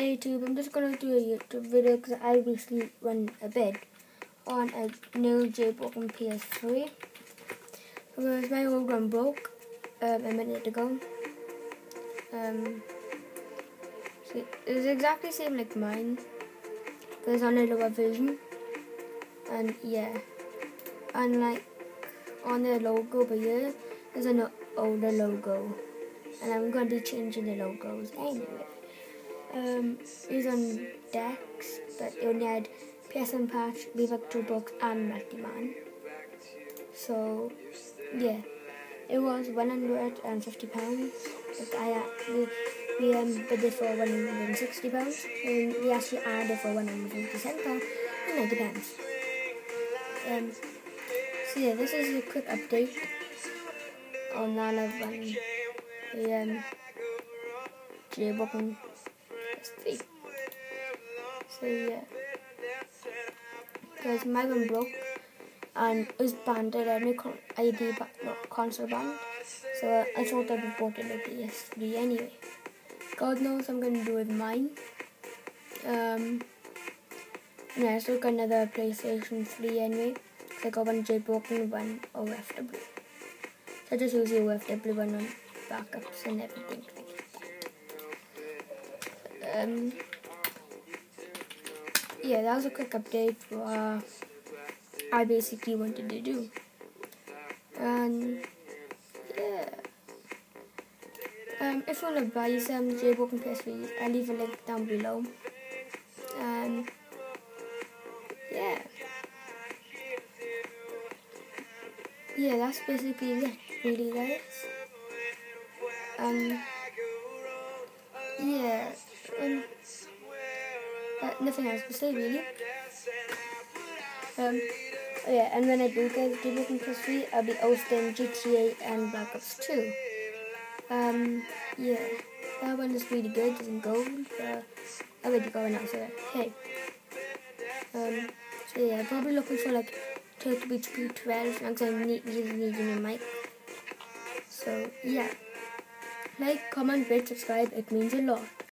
YouTube, I'm just gonna do a YouTube video because I recently won a bid on a new jailbroken PS3 because my old one broke um, a minute ago. Um, so it's exactly the same like mine, but it's on a lower version, and yeah, and like on the logo over here, there's an older logo, and I'm gonna be changing the logos anyway. Um, he's on DEX, but only had PSN patch, VBUC toolbox, and Multiman. So, yeah, it was 150 pounds. But I actually we um, bid it for 160 pounds, and we actually added for 157 pounds and 90 pounds. Um, so yeah, this is a quick update on that of um, the um, jailbroken three. So yeah. Because my one broke and it was banned at any con ID but not console banned. So I thought I'd report it at PS3 anyway. God knows I'm gonna do with mine. Um yeah, I still got another PlayStation 3 anyway. So I got one jailbroken, one OFW. So I just use the OFW one on backups and everything um, yeah, that was a quick update for uh, I basically wanted to do. And yeah, um, if you want to buy some jailbroken PS3s, I'll leave a link down below. And yeah, yeah, that's basically it, really, guys. Um, yeah um, uh, nothing else to say really. Um, oh yeah, and when I do get Duke Plus 3, I'll be hosting GTA and Black Ops 2. Um, yeah, that one is really good, it's in gold. Uh, I'm going to go now, so hey. Um, so yeah, probably looking for like Turtle Beach P12 because I need, really need a new mic. So yeah, like, comment, rate, subscribe, it means a lot.